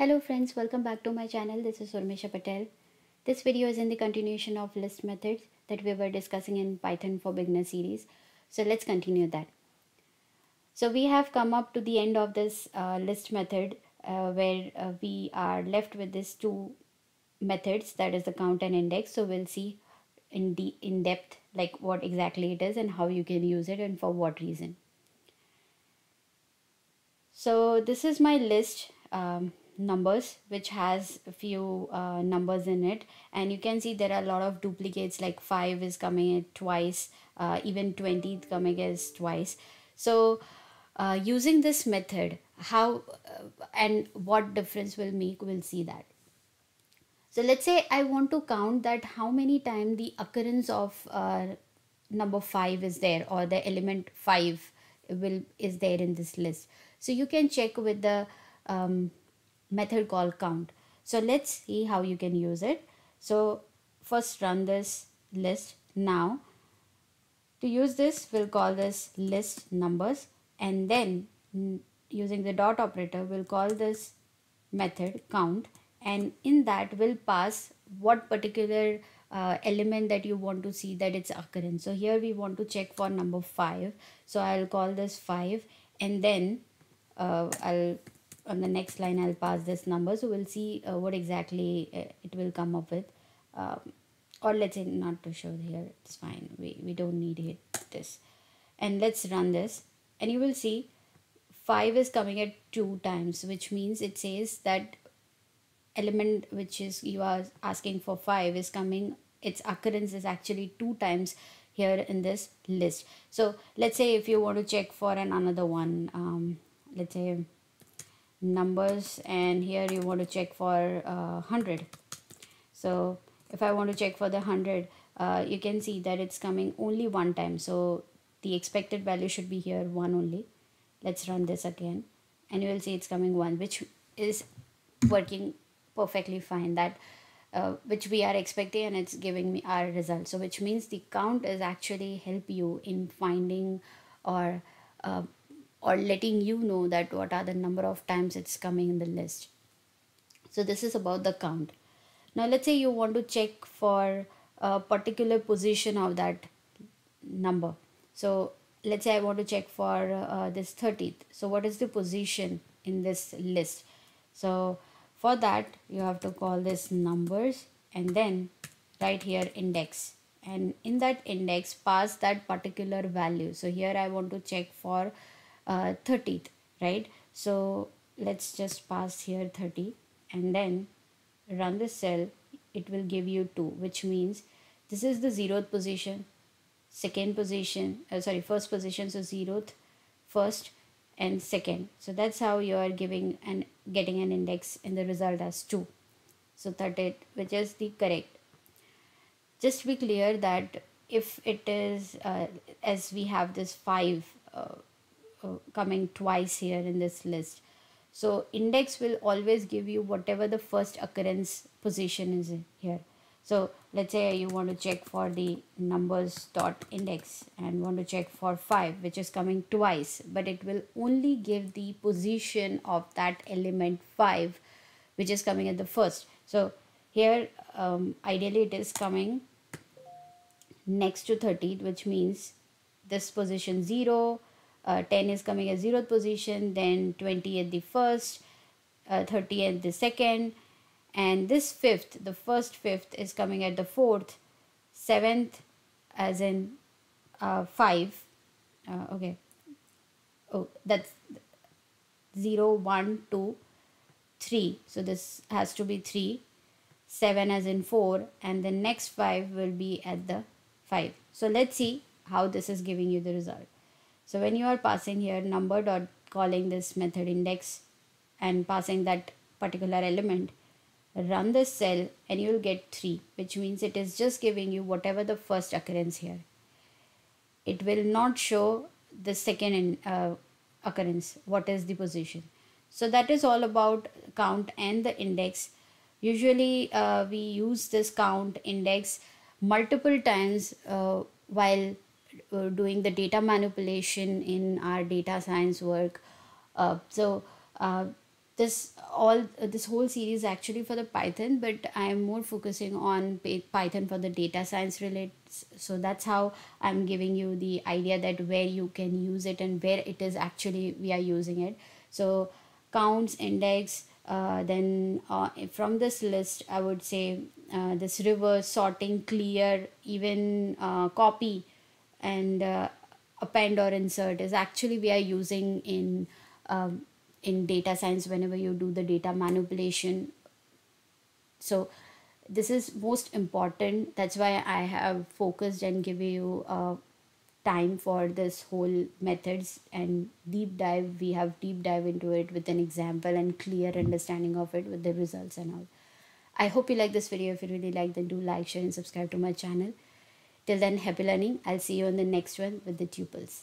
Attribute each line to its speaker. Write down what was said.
Speaker 1: Hello friends, welcome back to my channel. This is Urmisha Patel. This video is in the continuation of list methods that we were discussing in Python for Beginner series. So let's continue that. So we have come up to the end of this uh, list method uh, where uh, we are left with these two methods that is the count and index. So we'll see in, de in depth like what exactly it is and how you can use it and for what reason. So this is my list um, numbers which has a few uh, numbers in it. And you can see there are a lot of duplicates like 5 is coming twice uh, even 20 coming as twice. So uh, using this method how uh, and what difference will make we'll see that. So let's say I want to count that how many time the occurrence of uh, number 5 is there or the element 5 will is there in this list. So you can check with the um, method called count. So let's see how you can use it. So first run this list now. To use this, we'll call this list numbers and then using the dot operator, we'll call this method count and in that we'll pass what particular uh, element that you want to see that it's occurrence. So here we want to check for number 5. So I'll call this 5 and then uh, I'll on the next line I'll pass this number. So we'll see uh, what exactly uh, it will come up with. Um, or let's say not to show here it's fine. We, we don't need it this. And let's run this. And you will see 5 is coming at 2 times which means it says that element which is you are asking for 5 is coming its occurrence is actually 2 times here in this list. So let's say if you want to check for an another one um, let's say numbers and here you want to check for uh, 100 so if I want to check for the 100 uh, you can see that it's coming only one time. So the expected value should be here one only. Let's run this again. And you will see it's coming one which is working perfectly fine. That uh, which we are expecting and it's giving me our result. So which means the count is actually help you in finding or uh, or letting you know that what are the number of times it's coming in the list. So this is about the count. Now let's say you want to check for a particular position of that number. So let's say i want to check for uh, this 30th so what is the position in this list? So for that you have to call this numbers and then right here index. And in that index pass that particular value. So here i want to check for uh, 30th right? So let's just pass here 30 and then run the cell. It will give you 2 which means this is the zeroth position second position uh, sorry first position so zeroth first and second. So that's how you are giving and getting an index in the result as 2 so 30 which is the correct. Just be clear that if it is uh, as we have this 5 uh, uh, coming twice here in this list. So index will always give you whatever the first occurrence position is here. So let's say you want to check for the numbers dot index and want to check for 5 which is coming twice but it will only give the position of that element 5 which is coming at the first. So here um, ideally it is coming next to 30 which means this position 0 uh, 10 is coming at 0th position then 20 at the first uh, 30 at the second and this fifth the first fifth is coming at the fourth seventh as in uh, 5 uh, okay. Oh that's 0 1 2 3 so this has to be 3 7 as in 4 and the next 5 will be at the 5 so let's see how this is giving you the result so when you are passing here number dot calling this method index and passing that particular element, run the cell and you will get 3 which means it is just giving you whatever the first occurrence here. It will not show the second in, uh, occurrence, what is the position. So that is all about count and the index. Usually uh, we use this count index multiple times uh, while doing the data manipulation in our data science work. Uh, so uh, this all this whole series actually for the python but i am more focusing on python for the data science relates so that's how i'm giving you the idea that where you can use it and where it is actually we are using it so counts index uh, then uh, from this list i would say uh, this reverse sorting clear even uh, copy and uh, append or insert is actually we are using in um, in data science whenever you do the data manipulation. So this is most important. That's why i have focused and give you uh, time for this whole methods and deep dive. We have deep dive into it with an example and clear understanding of it with the results and all. I hope you like this video. If you really like then do like share and subscribe to my channel till then happy learning. I'll see you in the next one with the tuples